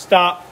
した。